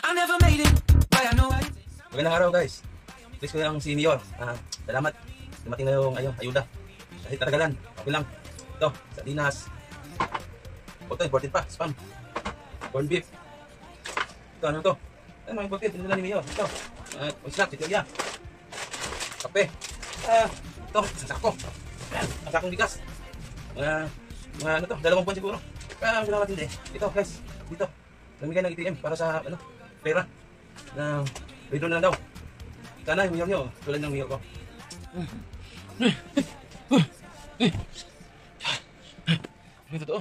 I never made it, but I know I Magandang araw guys. Please ko si Mayor. Ah, salamat. Dumating na yung ayun, ayuda. Kahit tatagalan, okay lang. Ito, sardinas. Ito, imported pa, spam. Corn beef. Ito, ano to? Ano mga imported? Pinila ni Mayor. Ito. Uh, may snack, titilya. Kape. Ah, ito, isang sako. Ayan, ang sakong bigas. Mga, mga ano to, dalawang buwan siguro. Ah, salamat hindi. Ito guys, dito. Namigay ng ATM para sa, ano, pera. Na, withdraw na daw. Sana yung nyo, tulad ng ko. Ano totoo?